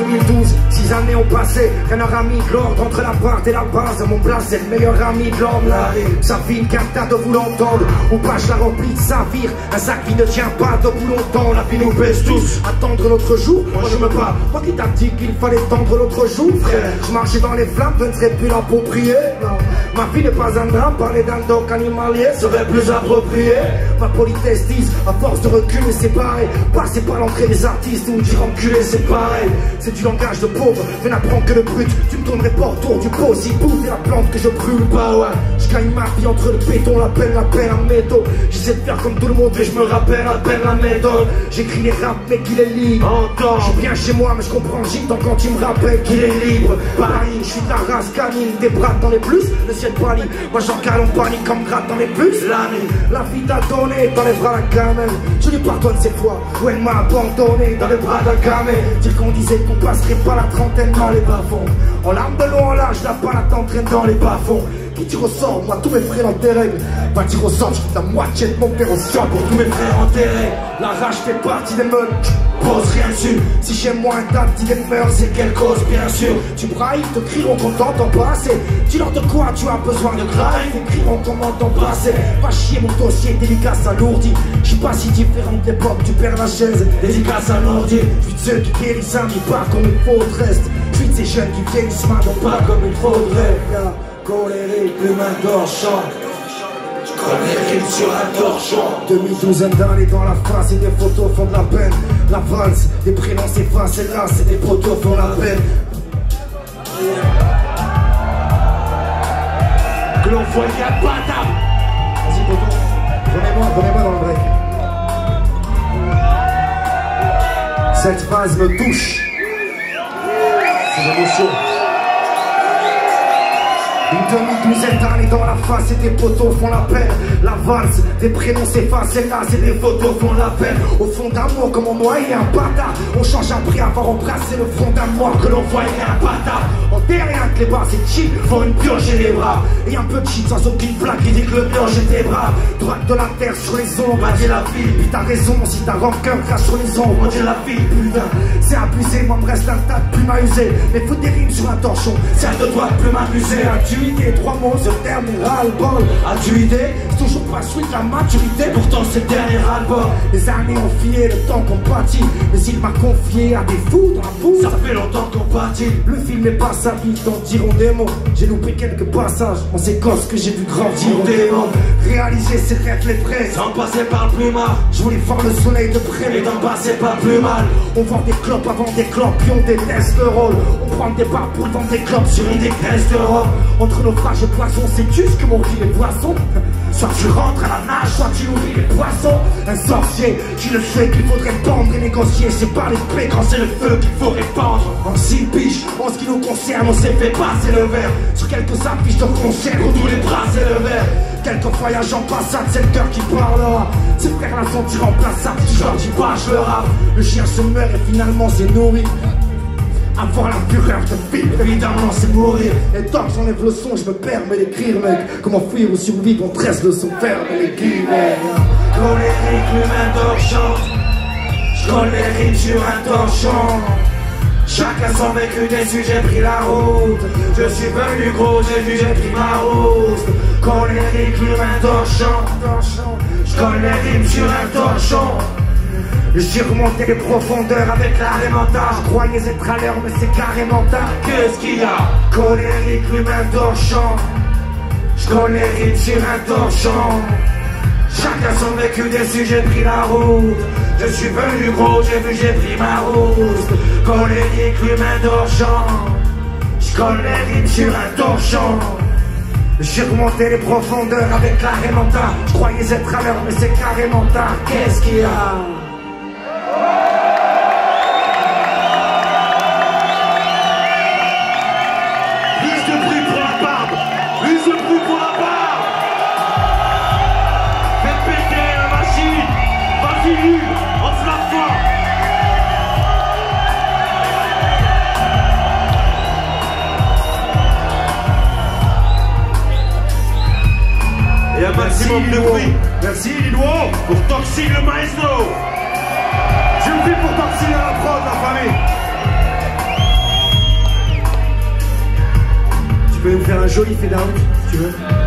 Thank you. Six années ont passé, rien n'aura mis de l'ordre entre la part et la base. Mon place, c'est le meilleur ami de l'homme. Sa vie, une carte de vous l'entendre, ou pas, je la remplis de savire. Un sac qui ne tient pas debout longtemps, la vie nous baisse tous. Attendre l'autre jour, moi je me bats. Moi qui t'a dit qu'il fallait tendre l'autre jour, frère. Je marchais dans les flammes, je ne serais plus là. Ma vie n'est pas un drame, parler d'un doc animalier serait plus approprié. Ma politesse dise, à force de reculer, c'est pareil. Passer par l'entrée des artistes ou dire enculé, c'est pareil. C'est du langage de pauvre, mais n'apprends que le brut. Tu me tournerais pas autour du pot si bouffe la plante que je brûle. Bah ouais, je gagne ma vie entre le béton, la peine, la peine, la métaux. J'essaie de faire comme tout le monde, mais je me rappelle à peine la méthode. J'écris les rap, mais qu'il est libre. Entends, je bien chez moi, mais je comprends gitan quand tu me rappelles qu'il est libre. Paris, je suis de la race canine, des bras dans les plus, le ciel pâlit. Moi j'en cale, on panique comme gratte dans les plus. L'année, la vie t'a donné, t'enlèveras la gamelle. Je lui pardonne cette fois, où elle m'a abandonné dans les bras d'un gamin. Dire qu'on disait qu'on passerait pas la trentaine dans les bas-fonds. En larmes de l'eau en l'âge, la pas t'entraîne dans les bas-fonds. Qui au sort, moi tous mes frères en tirer au sort, je la moitié de mon père au sort pour tous mes frères enterrés. La rage fait partie des meubles, pose rien dessus. Si chez moi un tas de meurt, c'est quelle cause, bien sûr. Tu brailles, te crieront qu'on t'entend pas assez. Dis-leur de quoi tu as besoin de graille, ils crieront qu'on m'entend pas assez. Va chier, mon dossier délicat s'alourdit. Je suis pas si différent de l'époque, tu perds la chaise, dédicace à l'ordi. Je suis de ceux qui guérissent un, mais pas comme il faut reste. Je suis de ces jeunes qui vieillissent maintenant pas comme il faudrait. Yeah. Colérique, humain torchant. Je connais sur un torchon. Demi-douzaine d'années dans la face et des photos font de la peine. La valse, des prénoms s'effacent et là, c'est des poteaux font la peine. Que l'on voit bien bâtard. Vas-y, poteau. Remets-moi, remets-moi dans le break. Cette phase me touche. C'est l'émotion. Demi-douzaine d'années dans la face et des poteaux font la peine. La valse, des prénoms s'effacent et là c'est des photos font la peine. Au fond mot, comme on noyait un bâtard. On change un prix avant embrasser le fond mois que l'on voyait un bâtard. On rien que les bras, c'est cheap, faut une pioche et les bras. Et un peu de shit sans aucune plaque qui dit que le pioche est tes bras. Droite de la terre sur les ombres, dit la vie. Puis t'as raison, si t'as rancœur, crache sur les ombres, dit la vie. Putain, c'est abusé, moi me reste un tas de plumes à user. Mais faut des rimes sur un torchon, c'est à de plume m'amuser. Activité, trois ce terme est ras-le-bol. Activité, c'est toujours pas suite la maturité. Pourtant, c'est le dernier. Les années ont filé, le temps qu'on bâtit. Mais il m'a confié à des fous dans la boue. Ça fait longtemps qu'on bâtit. Le film n'est pas sa vie, t'en diront des mots. J'ai loupé quelques passages, on sait que j'ai vu grandir au démon. Réaliser ses rêves les vrais, sans passer par le plumard. Je voulais voir le soleil de près, mais d'en passer pas plus mal. On vend des clopes avant des clopes, puis on déteste le rôle. On prend des barres pour vendre des clopes sur une détresse de rôle. Entre naufrage poisson, c'est juste que mon riz est poisson. Soit tu rentres à la nage, soit tu nourris les poissons. Un sorcier qui le sait qu'il faudrait pendre et négocier. C'est pas l'esprit quand c'est le feu qu'il faut répandre. En six piges, en ce qui nous concerne, on s'est fait passer le verre. Sur quelques affiches de concert, où tous les bras c'est le verre. Quelques voyages en passade, c'est le cœur qui parlera. Ses frères la sentir remplaçable, je leur dis pas, je le rap. Le chien se meurt et finalement c'est nourri. Avoir la fureur de vivre, évidemment c'est mourir. Et tant que j'enlève le son, je me permets d'écrire mec. Comment fuir ou survivre en 13 de son ferme les guillemets Colérique, l'humain d'or Je rimes sur un torchon. Chacun son vécu déçu, j'ai pris la route. Je suis venu gros, j'ai vu, j'ai pris ma route. Colérique, l'humain d'or Je les rimes sur un torchon j'ai remonté les profondeurs avec l'arémentage Je croyais être à l'heure mais c'est carrément tard. Qu'est-ce qu'il y a? Colérique, l'humain torchant Je colérique sur un torchon. Chacun son vécu déçu, j'ai pris la route. Je suis venu gros, j'ai vu, j'ai pris ma route Colérique, l'humain torchant Je colérique un torchon. J'ai remonté les profondeurs avec l'arémentage Je croyais être à l'heure mais c'est carrément tard. Qu'est-ce qu'il y a? Maximum de bruit. Merci Lilou pour Toxic le maestro. Je le fais pour Toxic à la prod, la famille. Joli fade out,